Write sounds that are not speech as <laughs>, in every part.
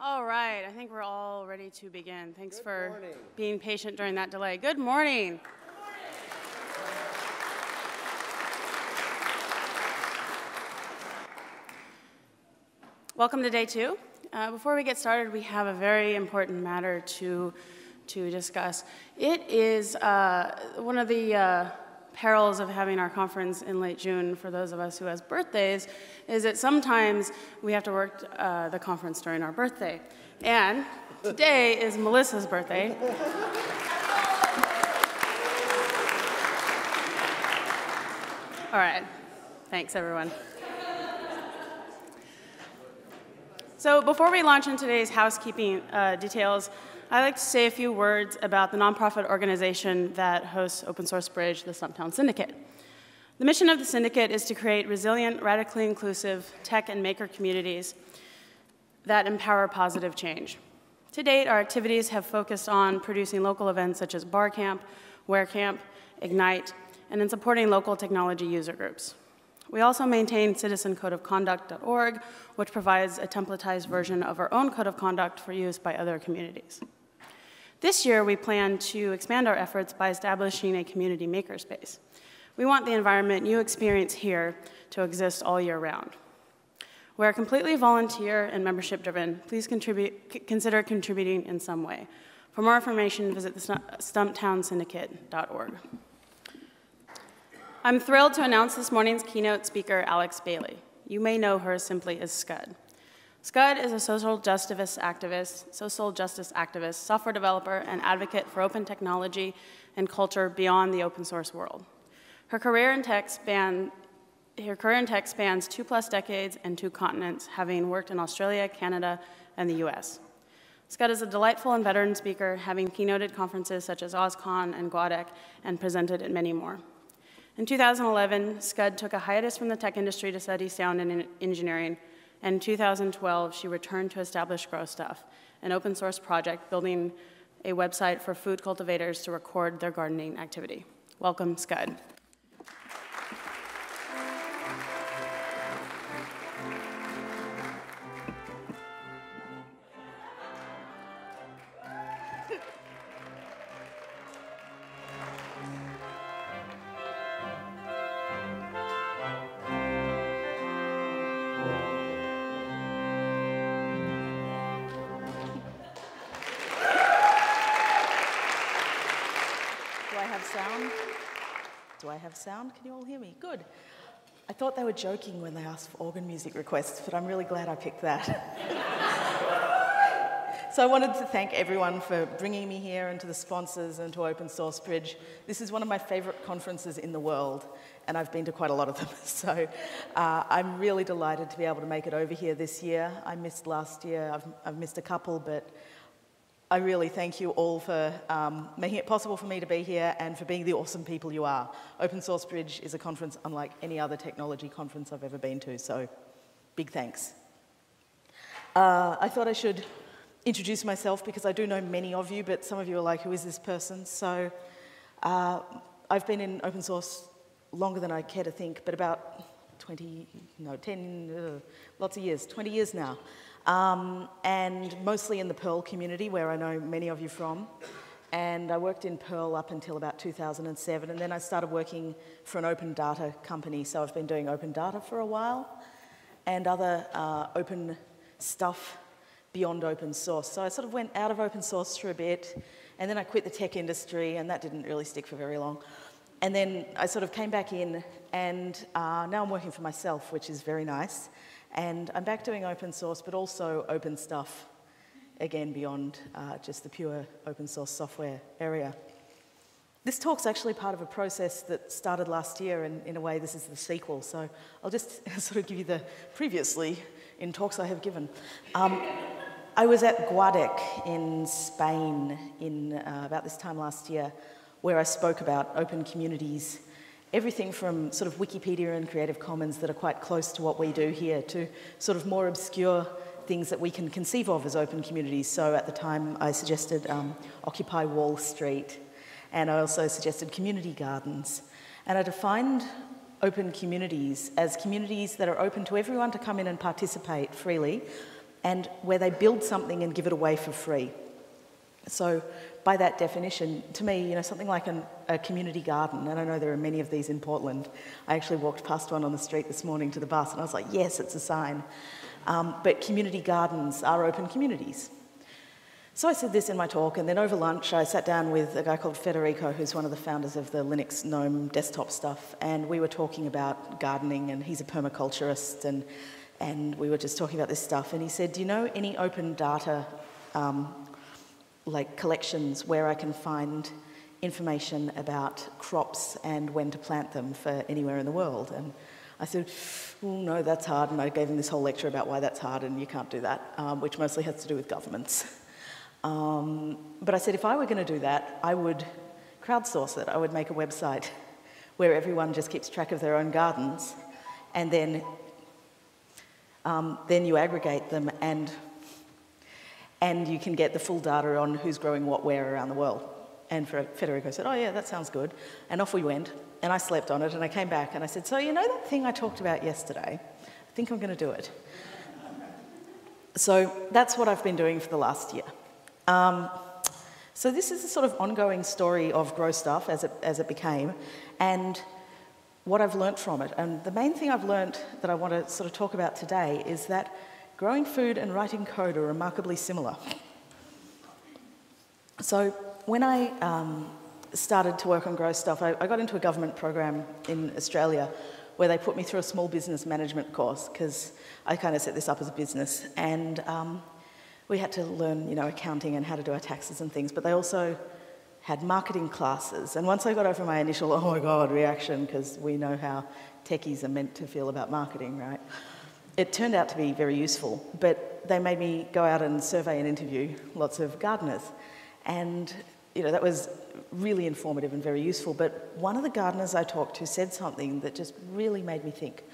All right, I think we're all ready to begin. Thanks Good for morning. being patient during that delay. Good morning. Good morning. Welcome to day two. Uh, before we get started, we have a very important matter to, to discuss. It is uh, one of the uh, perils of having our conference in late June for those of us who has birthdays is that sometimes we have to work uh, the conference during our birthday. And today is Melissa's birthday. All right. Thanks, everyone. So before we launch into today's housekeeping uh, details, I'd like to say a few words about the nonprofit organization that hosts Open Source Bridge, the Stumptown Syndicate. The mission of the syndicate is to create resilient, radically inclusive tech and maker communities that empower positive change. To date, our activities have focused on producing local events such as Barcamp, WhereCamp, Ignite, and in supporting local technology user groups. We also maintain citizencodeofconduct.org, which provides a templatized version of our own code of conduct for use by other communities. This year, we plan to expand our efforts by establishing a community makerspace. We want the environment you experience here to exist all year round. We are completely volunteer and membership driven. Please contribute, consider contributing in some way. For more information, visit the stumptownsyndicate.org. I'm thrilled to announce this morning's keynote speaker, Alex Bayley. You may know her simply as Skud. Skud is a social justice activist, social justice activist, software developer, and advocate for open technology and culture beyond the open source world. Her career in tech span, her career in tech spans two plus decades and two continents, having worked in Australia, Canada, and the US. Skud is a delightful and veteran speaker, having keynoted conferences such as OSCON and GUADEC, and presented at many more. In 2011, Skud took a hiatus from the tech industry to study sound and engineering, and in 2012, she returned to establish Growstuff, an open source project building a website for food cultivators to record their gardening activity. Welcome, Skud. Sound. Can you all hear me? Good. I thought they were joking when they asked for organ music requests, but I'm really glad I picked that. so I wanted to thank everyone for bringing me here and to the sponsors and to Open Source Bridge. This is one of my favorite conferences in the world, and I've been to quite a lot of them. <laughs> So uh, I'm really delighted to be able to make it over here this year. I missed last year, I've, I've missed a couple, but I really thank you all for um, making it possible for me to be here and for being the awesome people you are. Open Source Bridge is a conference unlike any other technology conference I've ever been to, so big thanks. Uh, I thought I should introduce myself because I do know many of you, but some of you are like, who is this person? So uh, I've been in open source longer than I care to think, but about 20, no, 10, uh, lots of years, 20 years now um, and mostly in the Perl community, where I know many of you from. And I worked in Perl up until about 2007, and then I started working for an open data company. So I've been doing open data for a while and other uh, open stuff beyond open source. So I sort of went out of open source for a bit, and then I quit the tech industry, and that didn't really stick for very long. And then I sort of came back in, and uh, now I'm working for myself, which is very nice. And I'm back doing open source, but also open stuff, again, beyond uh, just the pure open source software area. This talk's actually part of a process that started last year, and in a way, this is the sequel. So I'll just <laughs> sort of give you the previously in talks I have given. Um, I was at GUADEC in Spain in uh, about this time last year, where I spoke about open communities everything from sort of Wikipedia and Creative Commons that are quite close to what we do here to sort of more obscure things that we can conceive of as open communities. So at the time, I suggested um, Occupy Wall Street, and I also suggested community gardens. And I defined open communities as communities that are open to everyone to come in and participate freely, and where they build something and give it away for free. So, by that definition, to me, you know, something like an, a community garden, and I know there are many of these in Portland. I actually walked past one on the street this morning to the bus, and I was like, yes, it's a sign. Um, but community gardens are open communities. So I said this in my talk, and then over lunch, I sat down with a guy called Federico, who's one of the founders of the Linux GNOME desktop stuff, and we were talking about gardening, and he's a permaculturist, and, and we were just talking about this stuff. And he said, Do you know any open data um, like collections where I can find information about crops and when to plant them for anywhere in the world. And I said, no, that's hard. And I gave him this whole lecture about why that's hard and you can't do that, um, which mostly has to do with governments. <laughs> Um, but I said, if I were going to do that, I would crowdsource it. I would make a website where everyone just keeps track of their own gardens and then, um, then you aggregate them and and you can get the full data on who's growing what where around the world. And Federico said, Oh, yeah, that sounds good. And off we went. And I slept on it. And I came back and I said, So, you know that thing I talked about yesterday? I think I'm going to do it. So that's what I've been doing for the last year. Um, so this is a sort of ongoing story of Growstuff as it, as it became, and what I've learnt from it. And the main thing I've learnt that I want to sort of talk about today is that growing food and writing code are remarkably similar. So when I um, started to work on Growstuff, I, I got into a government program in Australia where they put me through a small business management course because I kind of set this up as a business. And um, we had to learn, you know, accounting and how to do our taxes and things, but they also had marketing classes. And once I got over my initial, oh my God, reaction, because we know how techies are meant to feel about marketing, right? It turned out to be very useful, but they made me go out and survey and interview lots of gardeners. And you know, that was really informative and very useful. But one of the gardeners I talked to said something that just really made me think.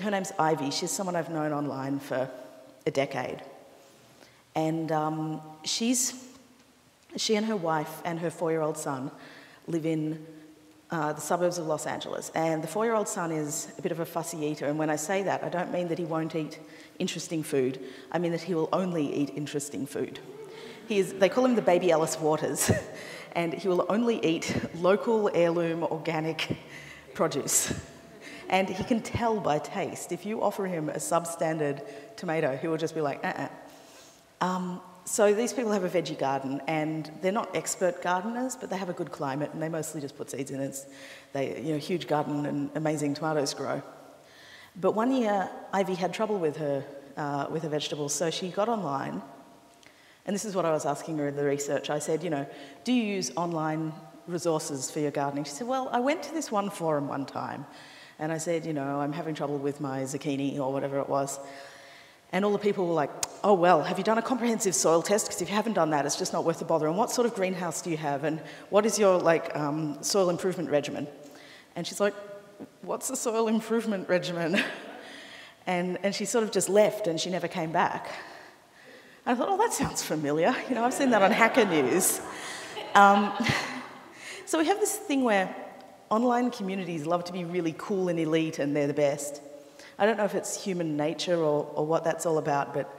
Her name's Ivy. She's someone I've known online for a decade. And um, she's, she and her wife and her four year old son live in uh, the suburbs of Los Angeles. And the four year old son is a bit of a fussy eater. And when I say that, I don't mean that he won't eat interesting food, I mean that he will only eat interesting food. He is, they call him the baby Alice Waters, <laughs> and he will only eat local, heirloom, organic <laughs> produce. And he can tell by taste. If you offer him a substandard tomato, he will just be like, uh uh-uh. um, so these people have a veggie garden, and they're not expert gardeners, but they have a good climate, and they mostly just put seeds in. It's they, you know, huge garden and amazing tomatoes grow. But one year, Ivy had trouble with her uh, with her vegetables, so she got online, and this is what I was asking her in the research. I said, you know, do you use online resources for your gardening? She said, well, I went to this one forum one time, and I said, you know, I'm having trouble with my zucchini or whatever it was. And all the people were like, oh, well, have you done a comprehensive soil test? Because if you haven't done that, it's just not worth the bother. And what sort of greenhouse do you have? And what is your like um, soil improvement regimen? And she's like, what's the soil improvement regimen? <laughs> and, and she sort of just left and she never came back. I thought, oh, that sounds familiar. You know, I've seen that on Hacker News. Um, <laughs> so we have this thing where online communities love to be really cool and elite and they're the best. I don't know if it's human nature or, or what that's all about, but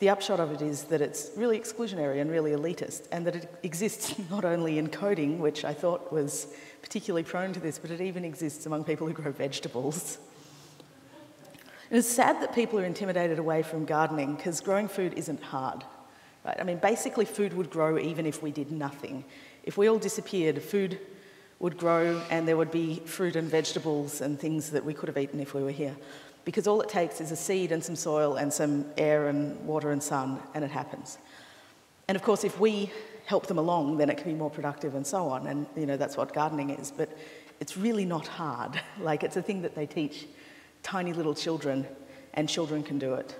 the upshot of it is that it's really exclusionary and really elitist, and that it exists <laughs> not only in coding, which I thought was particularly prone to this, but it even exists among people who grow vegetables. And it's sad that people are intimidated away from gardening because growing food isn't hard. Right? I mean, basically, food would grow even if we did nothing. If we all disappeared, food would grow and there would be fruit and vegetables and things that we could have eaten if we were here because all it takes is a seed and some soil and some air and water and sun, and it happens. And of course, if we help them along, then it can be more productive and so on. And you know that's what gardening is. But it's really not hard. <laughs> Like it's a thing that they teach tiny little children, and children can do it.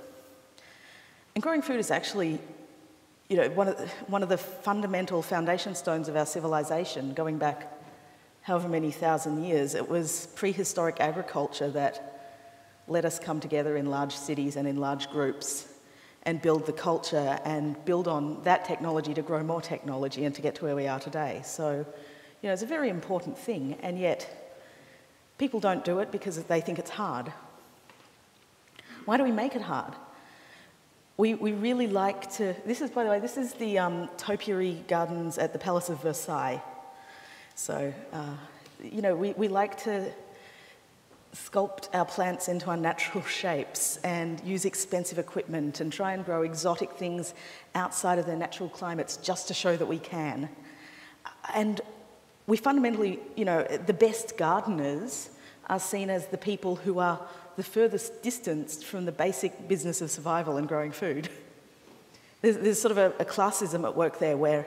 And growing food is actually, you know, one of the, one of the fundamental foundation stones of our civilization, going back however many thousand years. It was prehistoric agriculture that let us come together in large cities and in large groups and build the culture and build on that technology to grow more technology and to get to where we are today. So, you know, it's a very important thing, and yet people don't do it because they think it's hard. Why do we make it hard? we, we really like to, this is, by the way, this is the um, topiary gardens at the Palace of Versailles. So, uh, you know, we, we like to sculpt our plants into unnatural <laughs> shapes and use expensive equipment and try and grow exotic things outside of their natural climates just to show that we can. And we fundamentally, you know, the best gardeners are seen as the people who are the furthest distanced from the basic business of survival and growing food. <laughs> There's, there's sort of a, a classism at work there where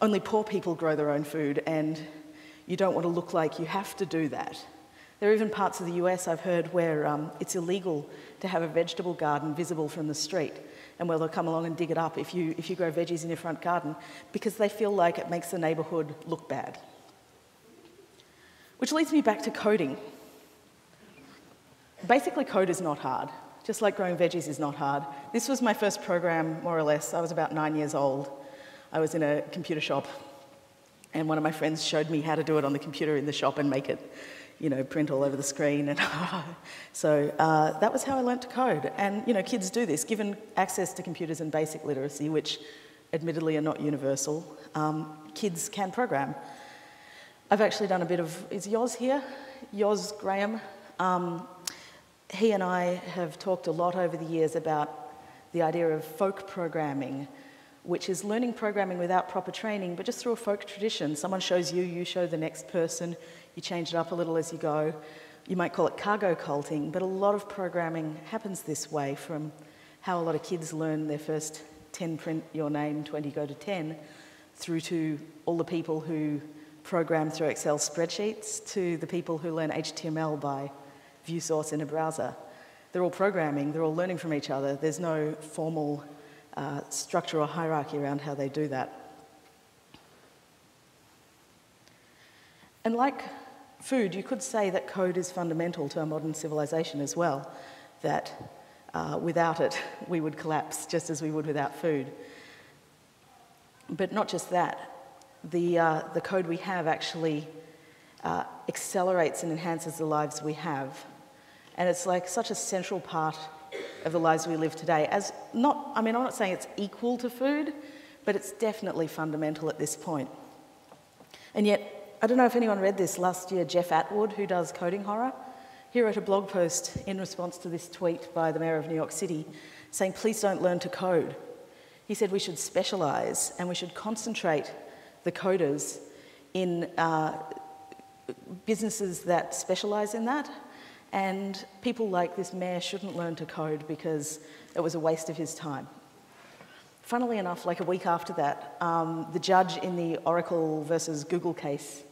only poor people grow their own food and you don't want to look like you have to do that. There are even parts of the US I've heard where um, it's illegal to have a vegetable garden visible from the street and where they'll come along and dig it up if you, if you grow veggies in your front garden because they feel like it makes the neighbourhood look bad. Which leads me back to coding. Basically, code is not hard, just like growing veggies is not hard. This was my first program, more or less. I was about nine years old. I was in a computer shop, and one of my friends showed me how to do it on the computer in the shop and make it, you know, print all over the screen. And <laughs> so uh, that was how I learnt to code. And, you know, kids do this, given access to computers and basic literacy, which admittedly are not universal, um, kids can program. I've actually done a bit of, is Yoz here? Yoz Graham. Um, he and I have talked a lot over the years about the idea of folk programming, which is learning programming without proper training, but just through a folk tradition. Someone shows you, you show the next person, you change it up a little as you go. You might call it cargo culting, but a lot of programming happens this way from how a lot of kids learn their first 10 print your name, 20 go to 10, through to all the people who program through Excel spreadsheets to the people who learn HTML by view source in a browser. They're all programming, they're all learning from each other. There's no formal uh, structure or hierarchy around how they do that. And like food, you could say that code is fundamental to our modern civilization as well, that uh, without it, we would collapse just as we would without food. But not just that, the, uh, the code we have actually uh, accelerates and enhances the lives we have. And it's like such a central part of the lives we live today. As not, I mean, I'm not saying it's equal to food, but it's definitely fundamental at this point. And yet, I don't know if anyone read this last year, Jeff Atwood, who does coding horror, he wrote a blog post in response to this tweet by the mayor of New York City saying, please don't learn to code. He said we should specialize and we should concentrate the coders in uh, businesses that specialize in that. And people like this mayor shouldn't learn to code because it was a waste of his time. Funnily enough, like a week after that, um, the judge in the Oracle versus Google case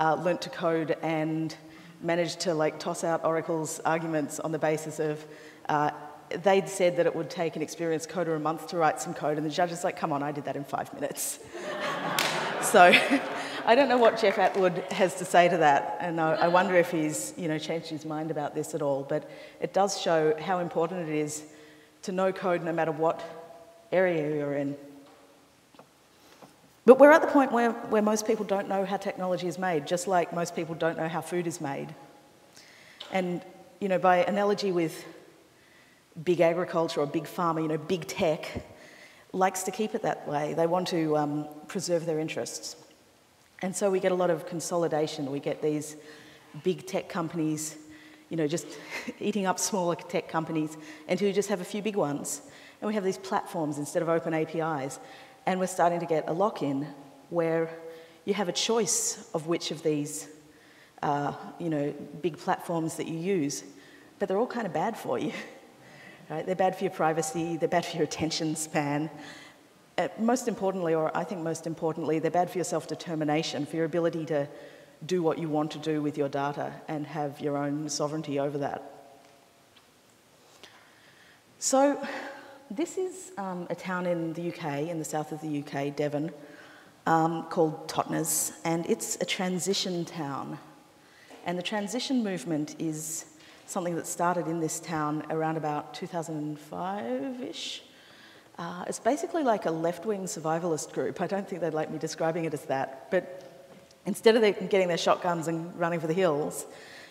uh, learnt to code and managed to like toss out Oracle's arguments on the basis of uh, they'd said that it would take an experienced coder a month to write some code, and the judge is like, come on, I did that in five minutes. <laughs> So I don't know what Jeff Atwood has to say to that, and I, I wonder if he's you know, changed his mind about this at all. But it does show how important it is to know code no matter what area you're in. But we're at the point where, where most people don't know how technology is made, just like most people don't know how food is made. And, you know, by analogy with big agriculture or big pharma, you know, big tech, likes to keep it that way. They want to um, preserve their interests. And so we get a lot of consolidation. We get these big tech companies, you know, just <laughs> eating up smaller tech companies until you just have a few big ones. And we have these platforms instead of open APIs. And we're starting to get a lock-in where you have a choice of which of these, uh, you know, big platforms that you use, but they're all kind of bad for you. <laughs> Right? They're bad for your privacy, they're bad for your attention span. Uh, most importantly, or I think most importantly, they're bad for your self-determination, for your ability to do what you want to do with your data and have your own sovereignty over that. So this is um, a town in the UK, in the south of the UK, Devon, um, called Totnes, and it's a transition town. And the transition movement is something that started in this town around about 2005-ish. Uh, it's basically like a left-wing survivalist group. I don't think they'd like me describing it as that, but instead of getting their shotguns and running for the hills,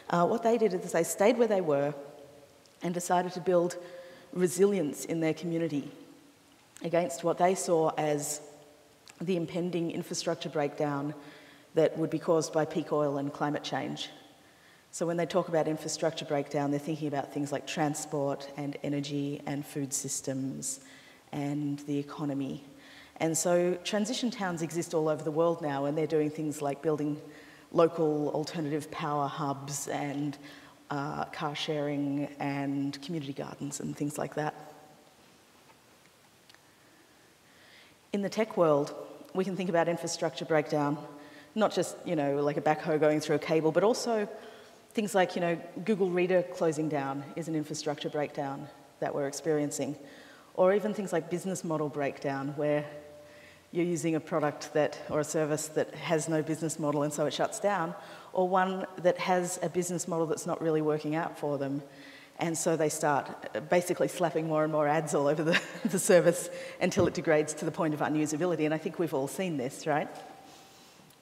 uh, what they did is they stayed where they were and decided to build resilience in their community. against what they saw as the impending infrastructure breakdown that would be caused by peak oil and climate change. So when they talk about infrastructure breakdown, they're thinking about things like transport and energy and food systems and the economy. And so transition towns exist all over the world now, and they're doing things like building local alternative power hubs and uh, car sharing and community gardens and things like that. In the tech world, we can think about infrastructure breakdown, not just, you know, like a backhoe going through a cable, but also things like, you know, Google Reader closing down is an infrastructure breakdown that we're experiencing. Or even things like business model breakdown, where you're using a product that, or a service that has no business model and so it shuts down, or one that has a business model that's not really working out for them. And so they start uh, basically slapping more and more ads all over the, <laughs> the service until it degrades to the point of unusability. And I think we've all seen this, right?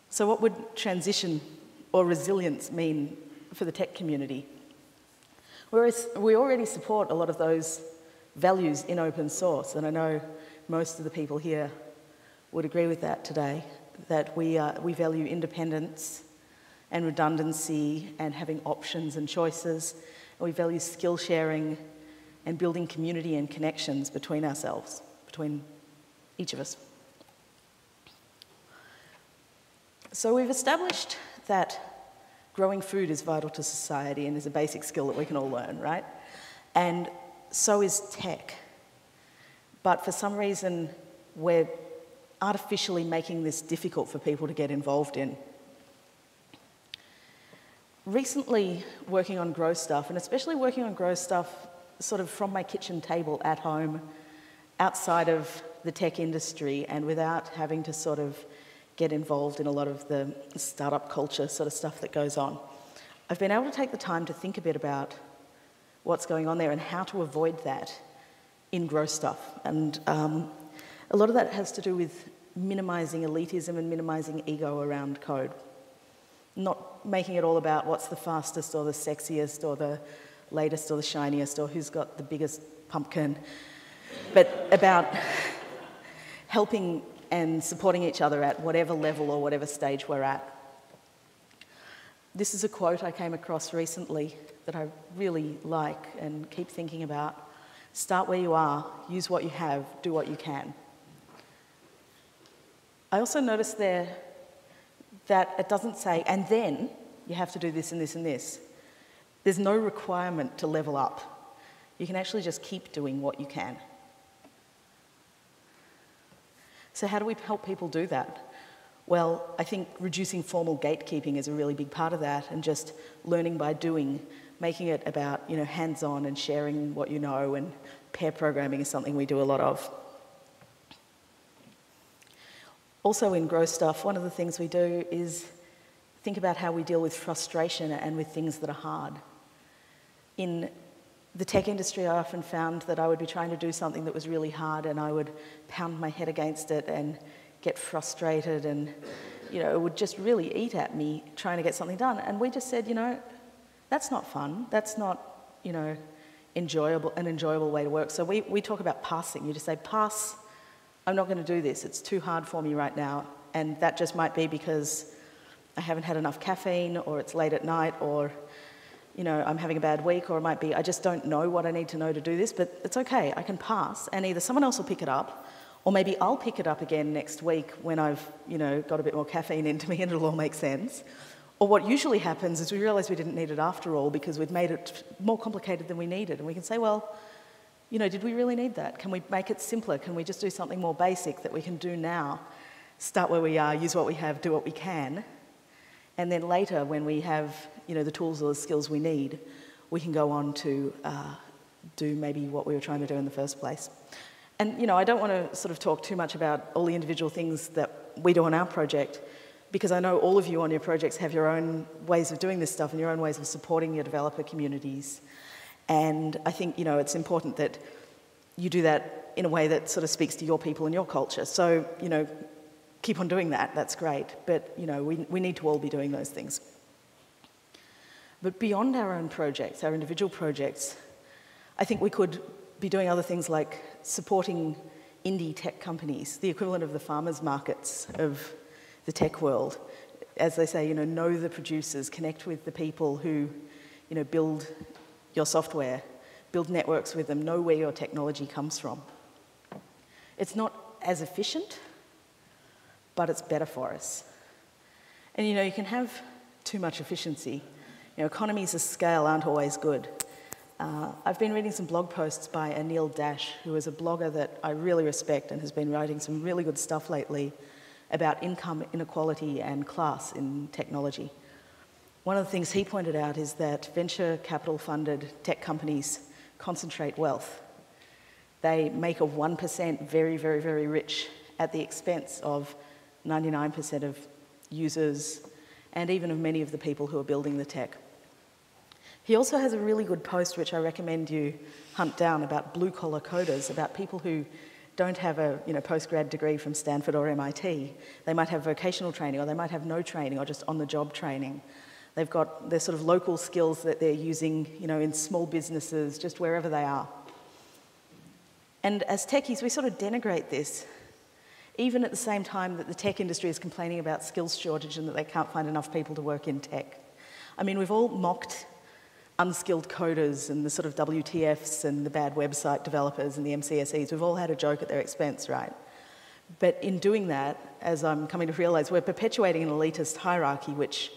So, what would transition or resilience mean for the tech community? Whereas we already support a lot of those values in open source, and I know most of the people here would agree with that today, that we, uh, we value independence and redundancy and having options and choices. And we value skill sharing and building community and connections between ourselves, between each of us. So we've established that growing food is vital to society and is a basic skill that we can all learn, right? And so is tech. But for some reason, we're artificially making this difficult for people to get involved in. Recently, working on grow stuff, and especially working on grow stuff sort of from my kitchen table at home, outside of the tech industry, and without having to sort of get involved in a lot of the startup culture sort of stuff that goes on. I've been able to take the time to think a bit about what's going on there and how to avoid that in grow stuff. And um, a lot of that has to do with minimizing elitism and minimizing ego around code. Not making it all about what's the fastest or the sexiest or the latest or the shiniest or who's got the biggest pumpkin, but about helping and supporting each other at whatever level or whatever stage we're at. This is a quote I came across recently that I really like and keep thinking about. Start where you are, use what you have, do what you can. I also noticed there that it doesn't say, and then you have to do this and this and this. There's no requirement to level up. You can actually just keep doing what you can. So, how do we help people do that? Well, I think reducing formal gatekeeping is a really big part of that, and just learning by doing, making it about you know hands-on and sharing what you know, and pair programming is something we do a lot of. Also, in Growstuff, one of the things we do is think about how we deal with frustration and with things that are hard. In the tech industry, I often found that I would be trying to do something that was really hard and I would pound my head against it and get frustrated and, you know, it would just really eat at me trying to get something done. And we just said, you know, that's not fun. That's not, you know, enjoyable, an enjoyable way to work. So we, we talk about passing. You just say, pass I'm not going to do this. It's too hard for me right now. And that just might be because I haven't had enough caffeine, or it's late at night, or you know, I'm having a bad week, or it might be I just don't know what I need to know to do this, but it's okay. I can pass, and either someone else will pick it up, or maybe I'll pick it up again next week when I've, you know, got a bit more caffeine into me and it'll all make sense. Or what usually happens is we realise we didn't need it after all because we've made it more complicated than we needed, and we can say, well, you know, did we really need that? Can we make it simpler? Can we just do something more basic that we can do now? Start where we are, use what we have, do what we can. And then later, when we have, you know, the tools or the skills we need, we can go on to uh, do maybe what we were trying to do in the first place. And, you know, I don't want to sort of talk too much about all the individual things that we do on our project, because I know all of you on your projects have your own ways of doing this stuff and your own ways of supporting your developer communities. And I think, you know, it's important that you do that in a way that sort of speaks to your people and your culture. So, you know, keep on doing that, that's great. But, you know, we, we need to all be doing those things. But beyond our own projects, our individual projects, I think we could be doing other things like supporting indie tech companies, the equivalent of the farmers markets of the tech world. As they say, you know, know the producers, connect with the people who, you know, build your software, build networks with them, know where your technology comes from. It's not as efficient, but it's better for us. And you know, you can have too much efficiency. You know, economies of scale aren't always good. Uh, I've been reading some blog posts by Anil Dash, who is a blogger that I really respect and has been writing some really good stuff lately about income inequality and class in technology. One of the things he pointed out is that venture capital funded tech companies concentrate wealth. They make a 1% very, very, very rich at the expense of 99% of users and even of many of the people who are building the tech. He also has a really good post, which I recommend you hunt down, about blue collar coders, about people who don't have a you know, postgrad degree from Stanford or MIT. They might have vocational training, or they might have no training, or just on the job training. They've got their sort of local skills that they're using you know, in small businesses, just wherever they are. And as techies, we sort of denigrate this, even at the same time that the tech industry is complaining about skills shortage and that they can't find enough people to work in tech. I mean, we've all mocked unskilled coders and the sort of WTFs and the bad website developers and the MCSEs. We've all had a joke at their expense, right? But in doing that, as I'm coming to realize, we're perpetuating an elitist hierarchy which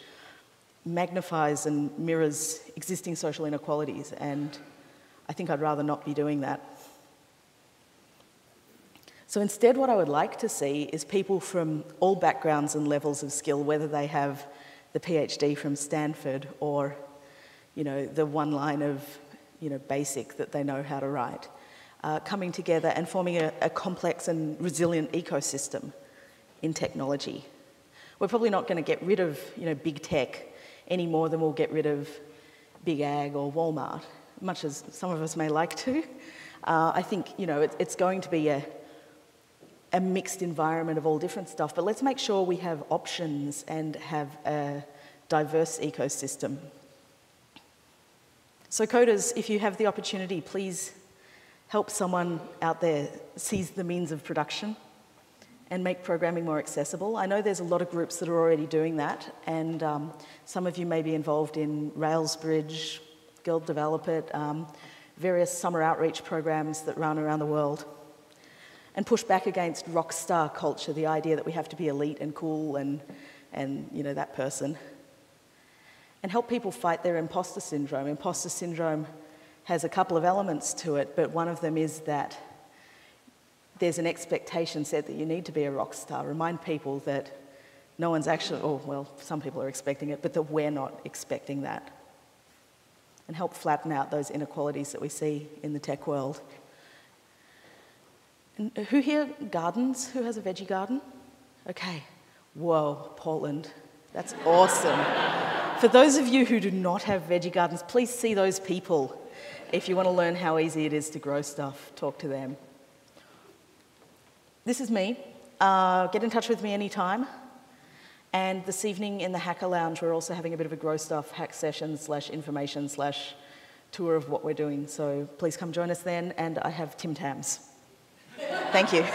magnifies and mirrors existing social inequalities, and I think I'd rather not be doing that. So instead, what I would like to see is people from all backgrounds and levels of skill, whether they have the PhD from Stanford or you know, the one line of you know, basic that they know how to write, uh, coming together and forming a, a complex and resilient ecosystem in technology. We're probably not going to get rid of you know, big tech any more than we'll get rid of big ag or Walmart, much as some of us may like to. Uh, I think you know, it, it's going to be a, a mixed environment of all different stuff, but let's make sure we have options and have a diverse ecosystem so, coders, if you have the opportunity, please help someone out there seize the means of production and make programming more accessible. I know there's a lot of groups that are already doing that, and um, some of you may be involved in Railsbridge, Girl Develop It, um, various summer outreach programs that run around the world, and push back against rock star culture, the idea that we have to be elite and cool and, and you know, that person and help people fight their imposter syndrome. Imposter syndrome has a couple of elements to it, but one of them is that there's an expectation set that you need to be a rock star. Remind people that no one's actually, oh, well, some people are expecting it, but that we're not expecting that. And help flatten out those inequalities that we see in the tech world. And who here gardens? Who has a veggie garden? Okay. Whoa, Portland. That's awesome. For those of you who do not have veggie gardens, please see those people. If you want to learn how easy it is to grow stuff, talk to them. This is me. Uh, get in touch with me anytime. And this evening in the Hacker Lounge, we're also having a bit of a grow stuff hack session slash information slash tour of what we're doing. So please come join us then. And I have Tim Tams. Thank you.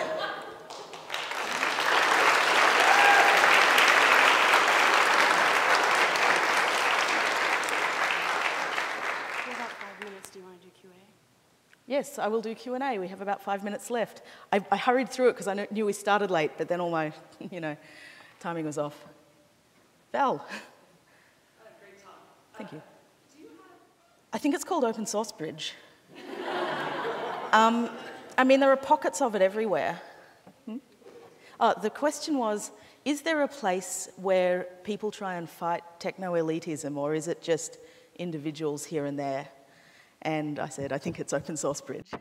Yes, I will do Q&A. We have about five minutes left. I, I hurried through it because I knew we started late, but then all my, <laughs> you know, timing was off. Val. great <laughs> talk. Thank you. Uh, you have... I think it's called Open Source Bridge. <laughs> um, I mean, there are pockets of it everywhere. Hmm? Uh, the question was, is there a place where people try and fight techno-elitism, or is it just individuals here and there? And I said, I think it's open source bridge.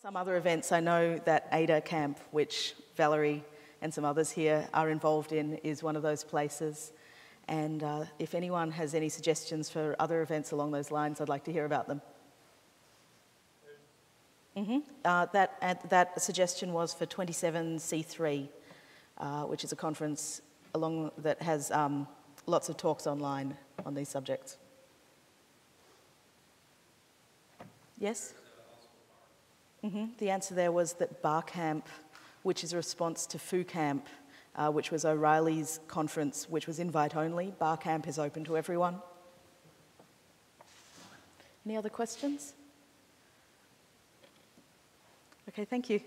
Some other events I know that Ada Camp, which Valerie and some others here are involved in, is one of those places. And uh, if anyone has any suggestions for other events along those lines, I'd like to hear about them. Mm-hmm. Uh, that, uh, that suggestion was for 27C3, uh, which is a conference along that has um, lots of talks online on these subjects. Yes? Mm-hmm. The answer there was that Barcamp which is a response to Foo Camp, uh, which was O'Reilly's conference, which was invite only. Barcamp is open to everyone. Any other questions? Okay, thank you.